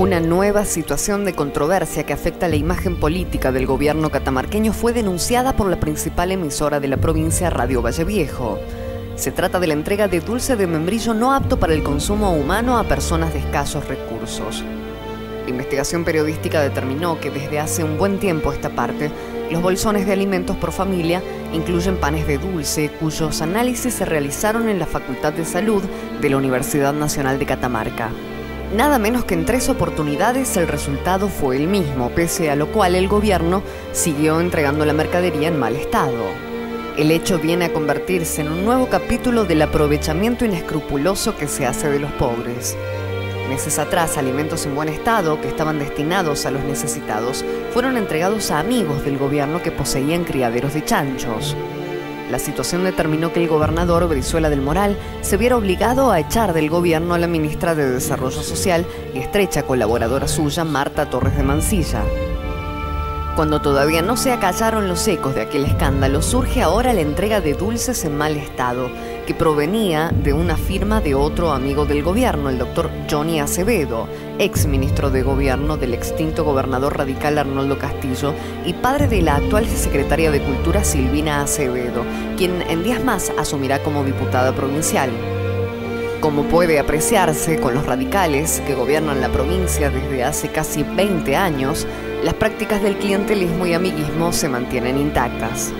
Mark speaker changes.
Speaker 1: Una nueva situación de controversia que afecta la imagen política del gobierno catamarqueño fue denunciada por la principal emisora de la provincia, Radio Valle Viejo. Se trata de la entrega de dulce de membrillo no apto para el consumo humano a personas de escasos recursos. La investigación periodística determinó que desde hace un buen tiempo esta parte, los bolsones de alimentos por familia incluyen panes de dulce cuyos análisis se realizaron en la Facultad de Salud de la Universidad Nacional de Catamarca. Nada menos que en tres oportunidades el resultado fue el mismo, pese a lo cual el gobierno siguió entregando la mercadería en mal estado. El hecho viene a convertirse en un nuevo capítulo del aprovechamiento inescrupuloso que se hace de los pobres. Meses atrás, alimentos en buen estado, que estaban destinados a los necesitados, fueron entregados a amigos del gobierno que poseían criaderos de chanchos. La situación determinó que el gobernador Brizuela del Moral se viera obligado a echar del gobierno a la ministra de Desarrollo Social y estrecha colaboradora suya, Marta Torres de Mancilla. Cuando todavía no se acallaron los ecos de aquel escándalo, surge ahora la entrega de dulces en mal estado, que provenía de una firma de otro amigo del gobierno, el doctor Johnny Acevedo, ex ministro de gobierno del extinto gobernador radical Arnoldo Castillo y padre de la actual secretaria de Cultura Silvina Acevedo, quien en días más asumirá como diputada provincial. Como puede apreciarse con los radicales que gobiernan la provincia desde hace casi 20 años, las prácticas del clientelismo y amiguismo se mantienen intactas.